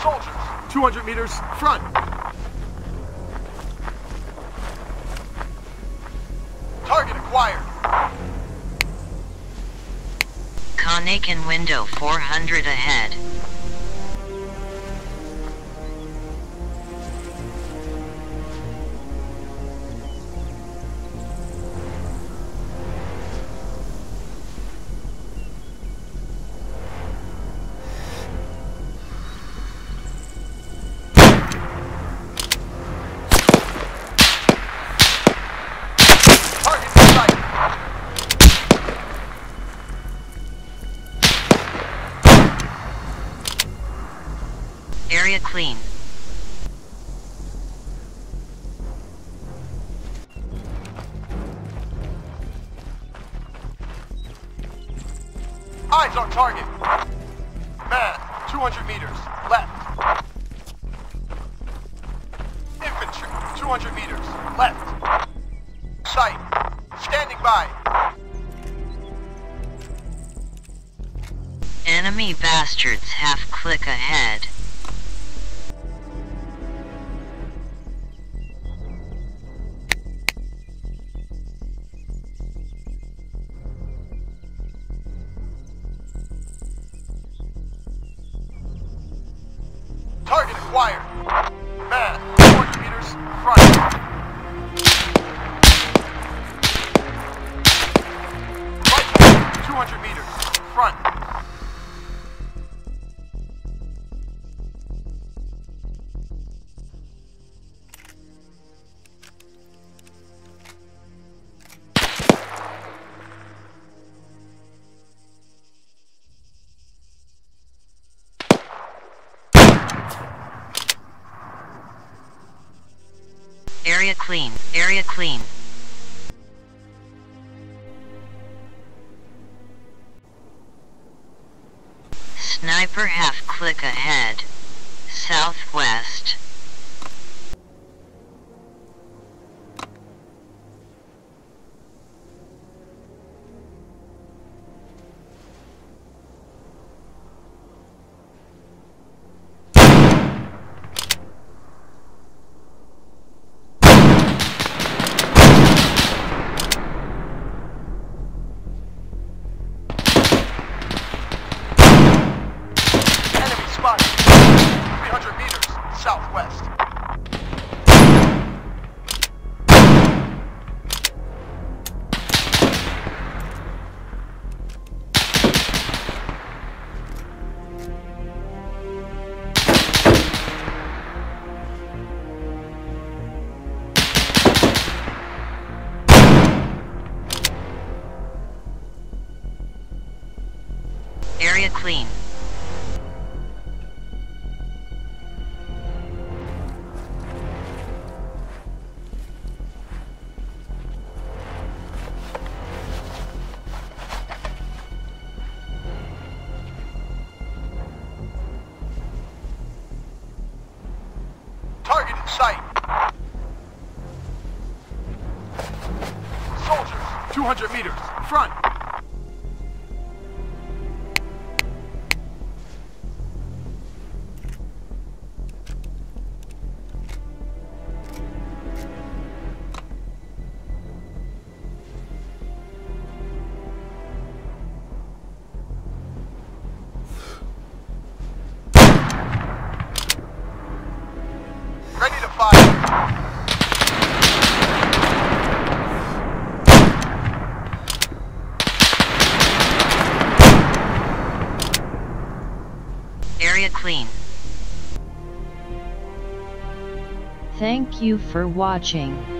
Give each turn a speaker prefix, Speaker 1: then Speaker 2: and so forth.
Speaker 1: 200 meters, front. Target acquired.
Speaker 2: Konakin window 400 ahead. Area clean.
Speaker 1: Eyes on target. Man, 200 meters, left. Infantry, 200 meters, left. Sight, standing by.
Speaker 2: Enemy bastards half click ahead.
Speaker 1: Target acquired. Man,
Speaker 2: Area clean. Area clean. Sniper half click ahead. Southwest.
Speaker 1: Spotted. 300 meters, southwest.
Speaker 2: Area clean.
Speaker 1: Sight. Soldiers, 200 meters, front.
Speaker 2: Area clean.
Speaker 3: Thank you for watching.